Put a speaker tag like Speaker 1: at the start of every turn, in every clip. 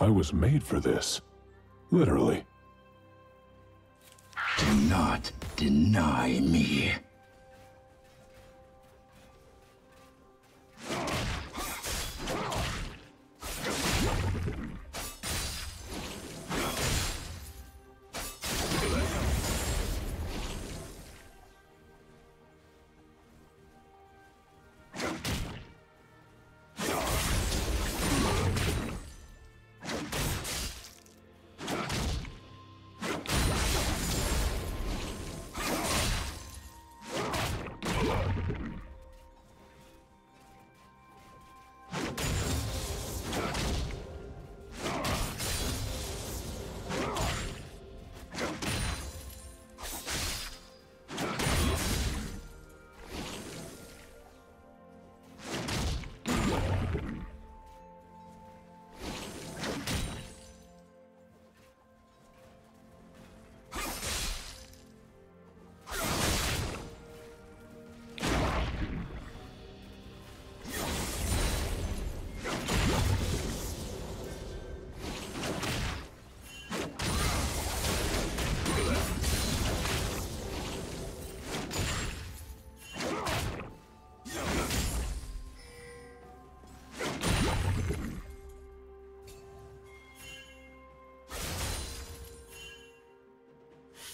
Speaker 1: I was made for this. Literally.
Speaker 2: Do not deny me.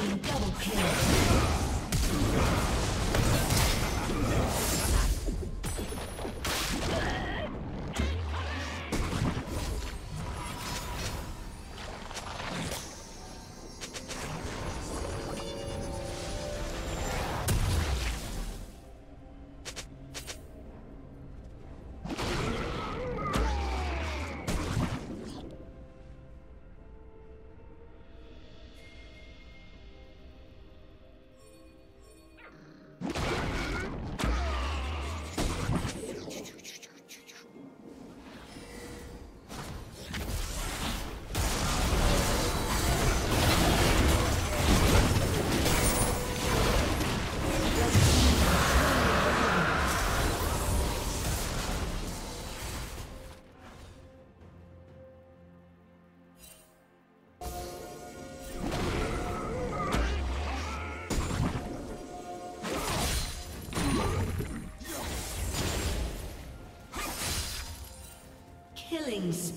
Speaker 3: Team double kill.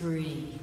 Speaker 3: Spree.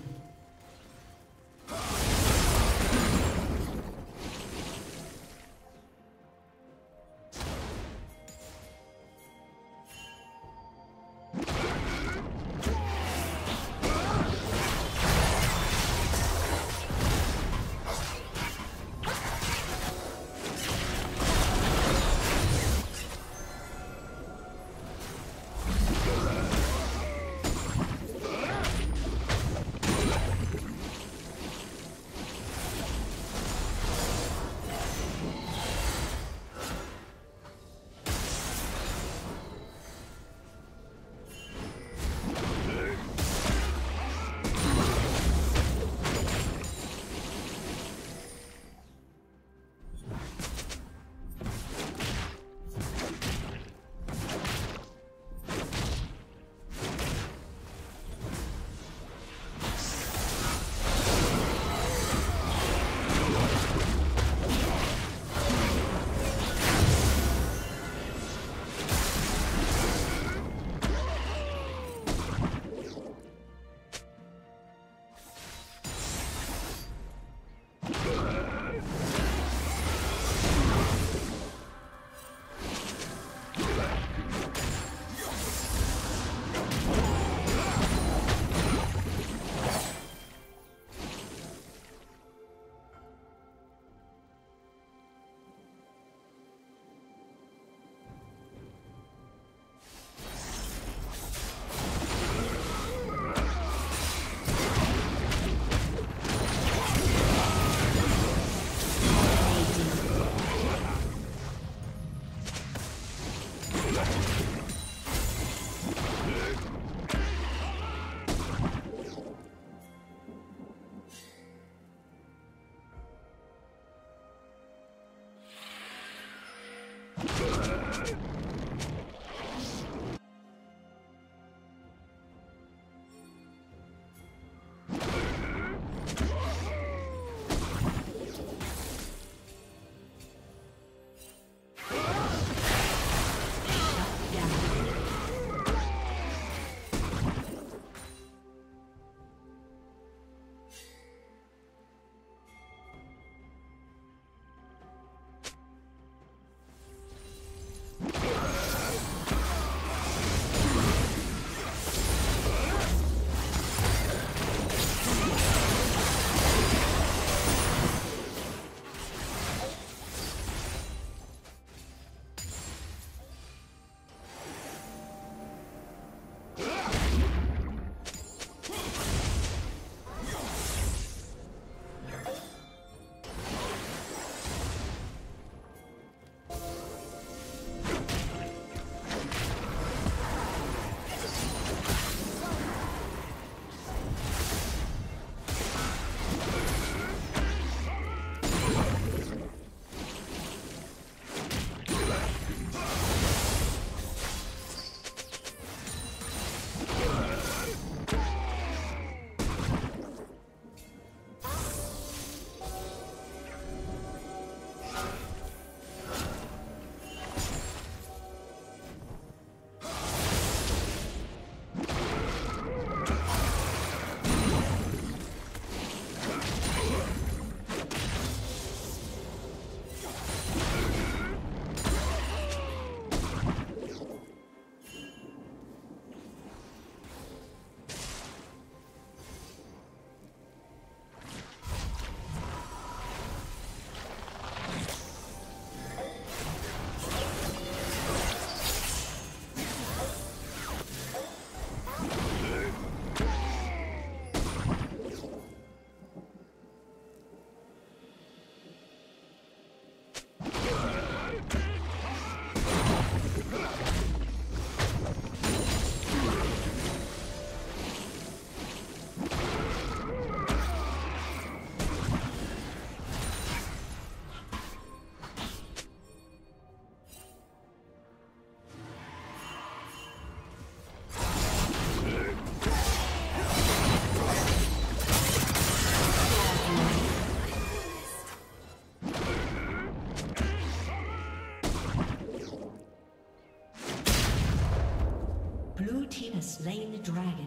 Speaker 3: Dragon.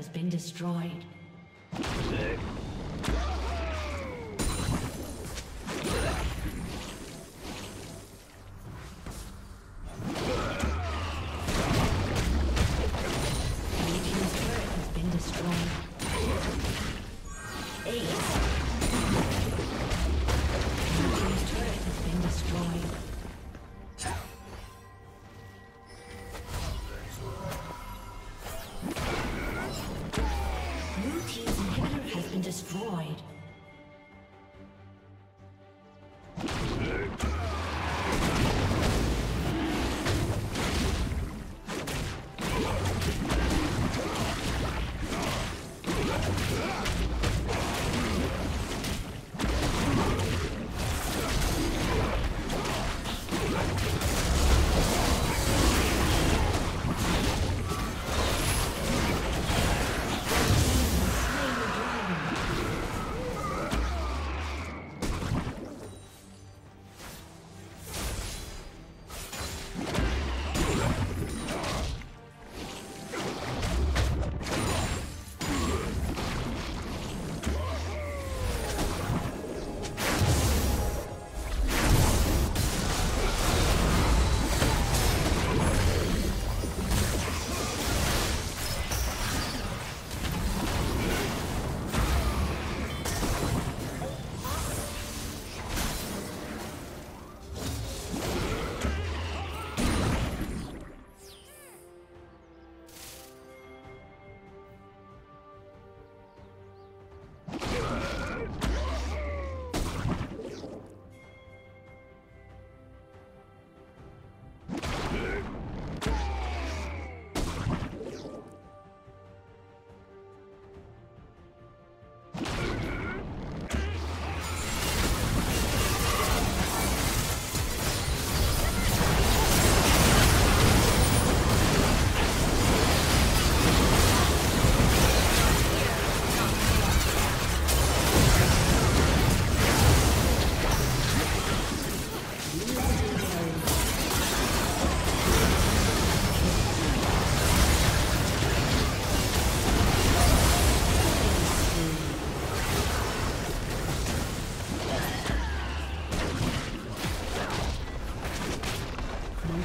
Speaker 3: has been destroyed.